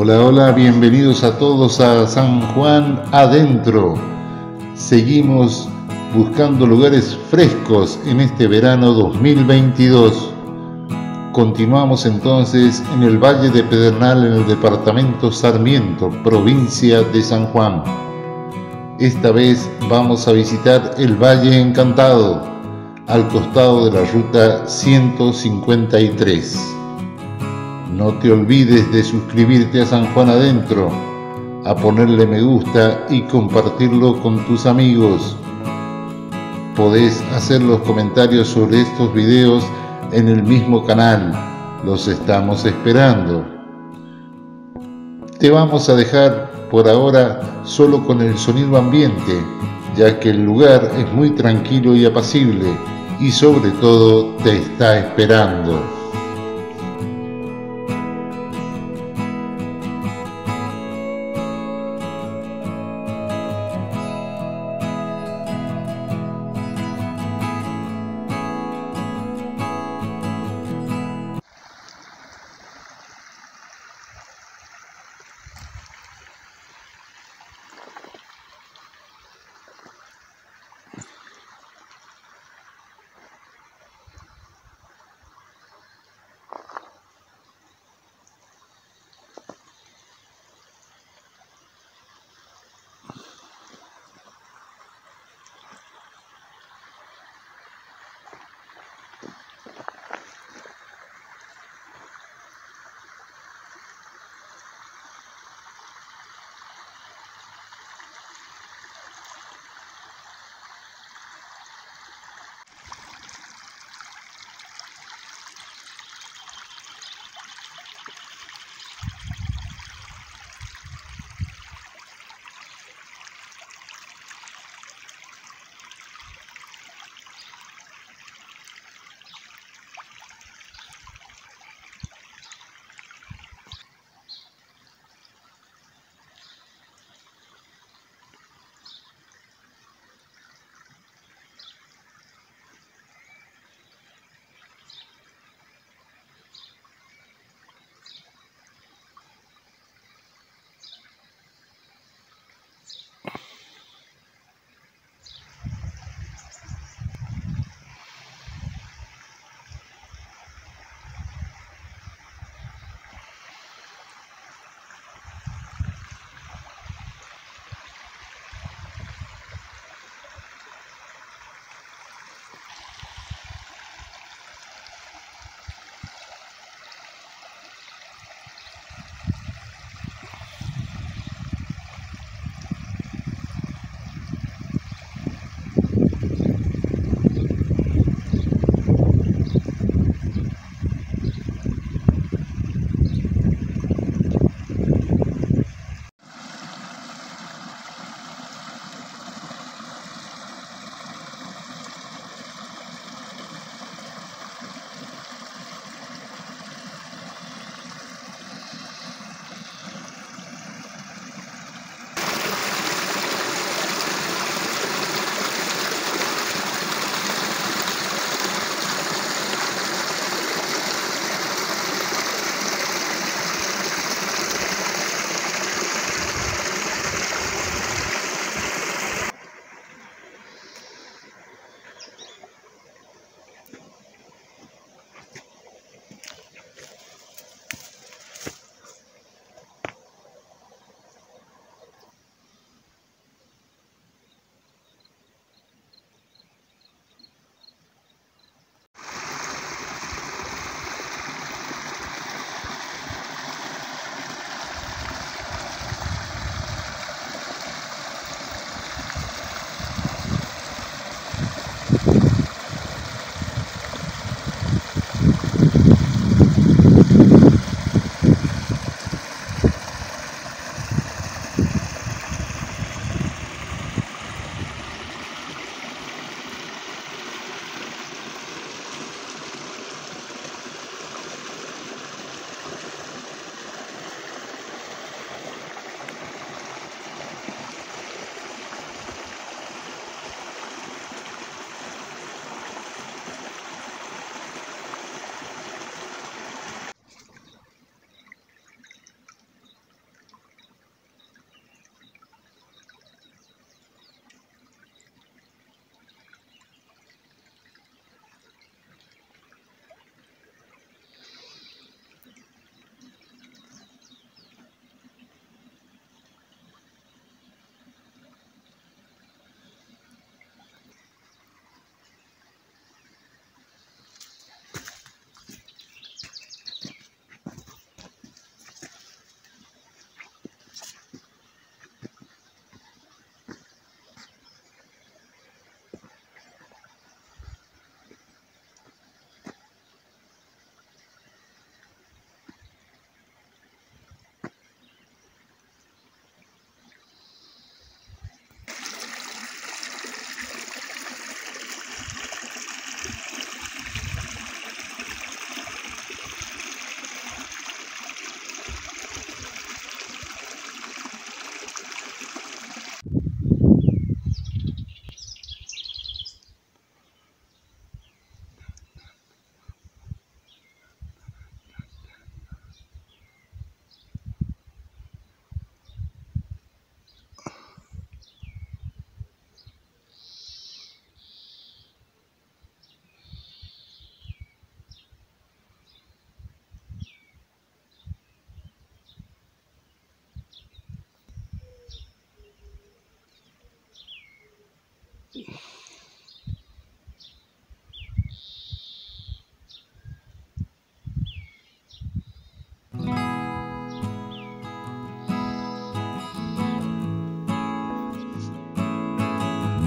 Hola, hola, bienvenidos a todos a San Juan Adentro. Seguimos buscando lugares frescos en este verano 2022. Continuamos entonces en el Valle de Pedernal en el departamento Sarmiento, provincia de San Juan. Esta vez vamos a visitar el Valle Encantado, al costado de la ruta 153. No te olvides de suscribirte a San Juan Adentro, a ponerle me gusta y compartirlo con tus amigos. Podés hacer los comentarios sobre estos videos en el mismo canal. Los estamos esperando. Te vamos a dejar por ahora solo con el sonido ambiente, ya que el lugar es muy tranquilo y apacible y sobre todo te está esperando.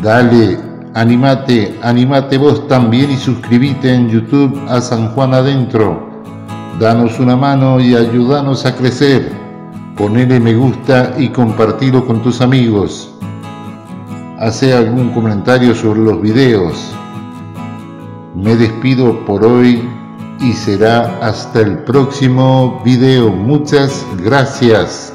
Dale, animate, animate vos también y suscríbete en YouTube a San Juan Adentro. Danos una mano y ayúdanos a crecer. Ponele me gusta y compartilo con tus amigos. Hace algún comentario sobre los videos. Me despido por hoy y será hasta el próximo video. Muchas gracias.